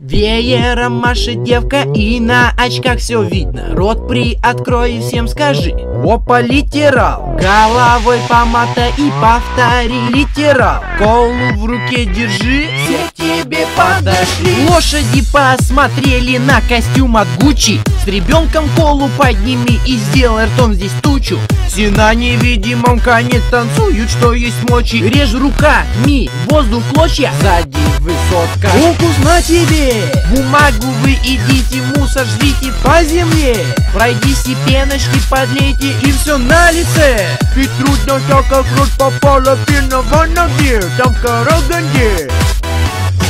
Веером машет девка и на очках все видно. Рот приоткрой и всем скажи. Опа, литерал Головой помата и повтори Литерал. Колу в руке держи Все тебе подошли. Лошади посмотрели на костюм от Гуччи. С ребенком колу подними и сделай ртом здесь тучу. Все на невидимом коне танцуют, что есть мочи. Режь руками, воздух клочья Сзади высотка. Укус на тебе. Бумагу вы идите, мусор жрите по земле. Пройдись и пеночки подлейте и все на лице. Ведь трудно так как рот попала пена в ноге Там Караганде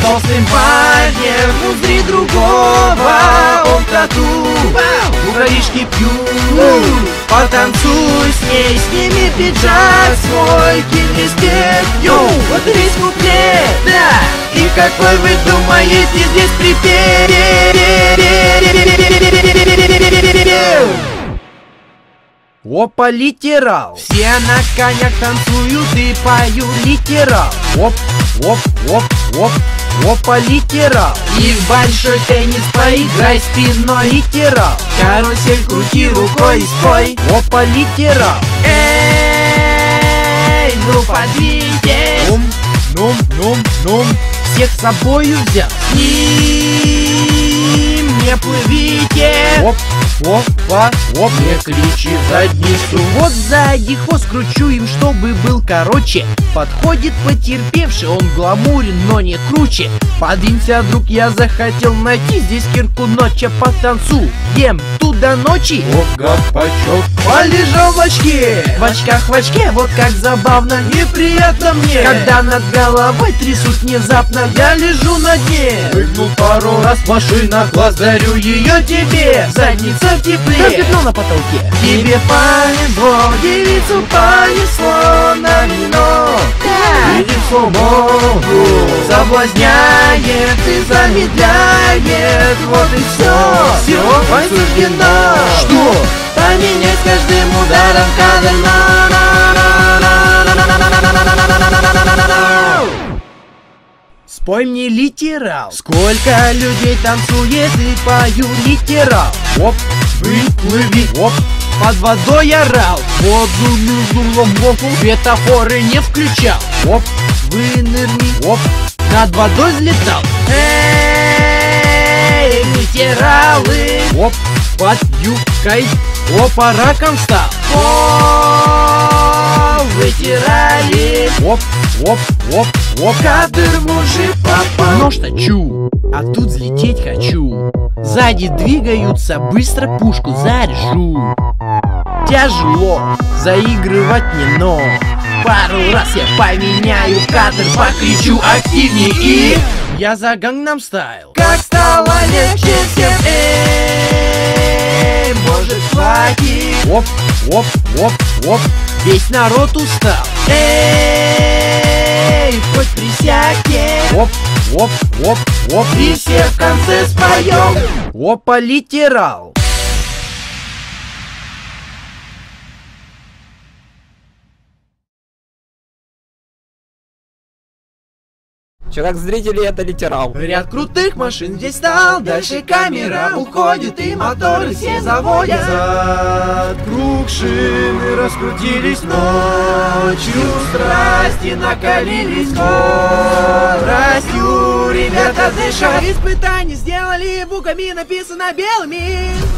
толстым парнем узри другого. Он тату, у горишки пьют Потанцуй с ней, сними пиджак свой Кинь респект, йоу, вот весь куплет, да И какой вы думаете здесь припев? Опа, литерал Все на конях танцуют и поют литерал Оп, оп, оп, оп, опа, литерал И в большой теннис поиграй спиной литерал Карусель крути рукой спой Опа, литерал Эй, ну подвиньтесь Нум, нум, нум, нум Всех с собою взял ним не плывите. Оп, опа, оп, не кричи задницу. Вот сзади хвост кручу им, чтобы был короче. Подходит потерпевший, он гламурен, но не круче. Подвинься, друг, я захотел найти здесь кирку ночи потанцу Ем туда ночи. Оп, гопачок. Полежал в очке. В очках в очке, вот как забавно Неприятно мне. Когда над головой трясут внезапно Я лежу на дне. Прыгнул пару раз машина, глаз дарю ее тебе. Задница в тепле. Как пятно на потолке. Тебе повезло, девицу понесло на вино Видим свободу Соблазняет и замедляет. Вот и все, все суждено Что? Поменять каждым ударом кадр на Спой мне литерал. Сколько людей танцует и поют литерал. Оп, выплыви, оп под водой орал. Воду между ломбоком Светофоры не включал. Оп, вынырни, оп. Над водой взлетал. Эй, литералы. Оп, под юбкой. Опа, раком стал. О, вытирали Оп, оп, оп, оп. Кадр мужик попал. Нож точу, а тут взлететь хочу. Сзади двигаются, быстро пушку заряжу. Тяжело заигрывать не но. Пару раз я поменяю кадр, покричу активнее и Я за Гангнам Стайл. Как стало легче всем, эй, может хватит? Оп, оп, оп, оп, весь народ устал. Эй, хоть присядьте Оп, оп, оп, оп, и все в конце споем. Опа, литерал Человек зрителей это литерал. Ряд крутых машин здесь стал Дальше камера уходит и моторы все заводят Зад круг шины раскрутились Ночью страсти накалились Скоростью ребята дышат Испытания сделали буквами написано белыми